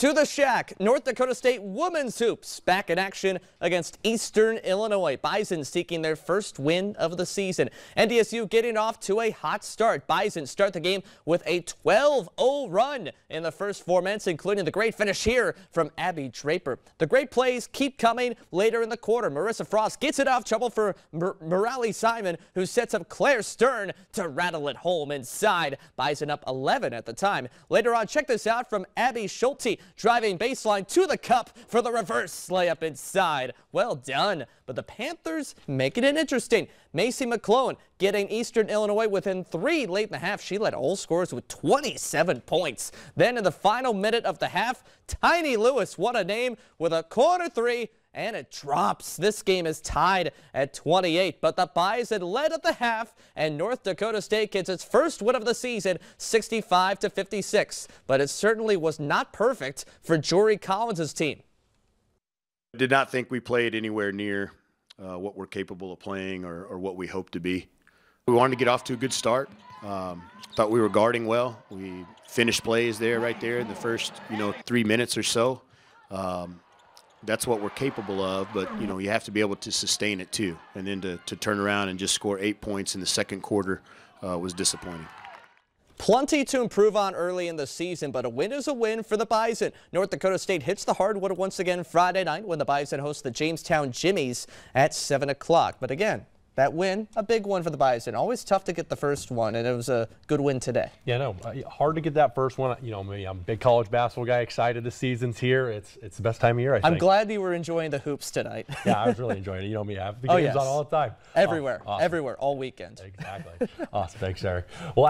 To the SHAC, North Dakota State women's hoops back in action against Eastern Illinois. Bison seeking their first win of the season. NDSU getting off to a hot start. Bison start the game with a 12-0 run in the first four minutes, including the great finish here from Abby Draper. The great plays keep coming later in the quarter. Marissa Frost gets it off trouble for Morale Simon, who sets up Claire Stern to rattle it home inside. Bison up 11 at the time. Later on, check this out from Abby Schulte driving baseline to the cup for the reverse layup inside. Well done. But the Panthers making it interesting. Macy McGlone getting Eastern Illinois within three late in the half. She led all scores with 27 points. Then in the final minute of the half, Tiny Lewis, what a name, with a corner three and it drops. This game is tied at 28, but the Bison led at the half, and North Dakota State gets its first win of the season, 65 to 56. But it certainly was not perfect for Jory Collins' team. Did not think we played anywhere near uh, what we're capable of playing or, or, what we hope to be. We wanted to get off to a good start. Um, thought we were guarding well. We finished plays there, right there in the first, you know, three minutes or so. Um, that's what we're capable of, but you know you have to be able to sustain it too, and then to, to turn around and just score eight points in the second quarter uh, was disappointing. Plenty to improve on early in the season, but a win is a win for the Bison. North Dakota State hits the hardwood once again Friday night when the Bison host the Jamestown Jimmies at 7 o'clock. But again, that win, a big one for the Bison. Always tough to get the first one, and it was a good win today. Yeah, no, uh, hard to get that first one. You know, me, I'm a big college basketball guy. Excited the season's here. It's it's the best time of year. I am glad you were enjoying the hoops tonight. yeah, I was really enjoying it. You know me, I have the oh, games oh, yes. on all the time. Everywhere, awesome. everywhere, all weekend. Exactly. awesome. Thanks, Eric. Well.